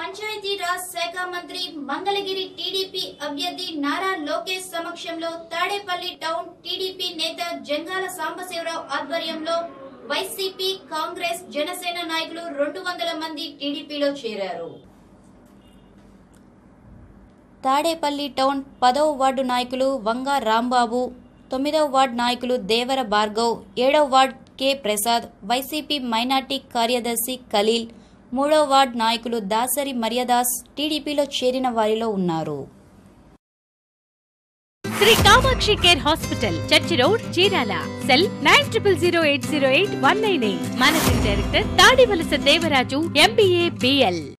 పంచాయతీరాజ్ శాఖ మంత్రి మంగళగిరి టీడీపీ అభ్యర్థి నారా లోకేష్ సమక్షంలో తాడేపల్లి టౌన్ టీడీపీ నేత జంగాల సాంబశివరావు ఆధ్వర్యంలో వైసీపీ కాంగ్రెస్ జనసేన నాయకులు రెండు వందల మంది టీడీపీలో చేరారు. తాడేపల్లి టౌన్ పదవ వార్డు నాయకులు వంగ రాంబాబు తొమ్మిదవ వార్డు నాయకులు దేవర భార్గవ్ ఏడవ ward K Prasad YCP minority కార్యదర్శి ఖలీల్ మూడో వార్డ్ నాయకులు దాసరి మర్యాదాస్ టీడీపీలో చేరిన వారిలో ఉన్నారు. Sri Kamakshi care hospital church road Chirala. Cell nine triple zero eight zero eight one nine eight. Managing director Tadivalasa Devaraju MBA BL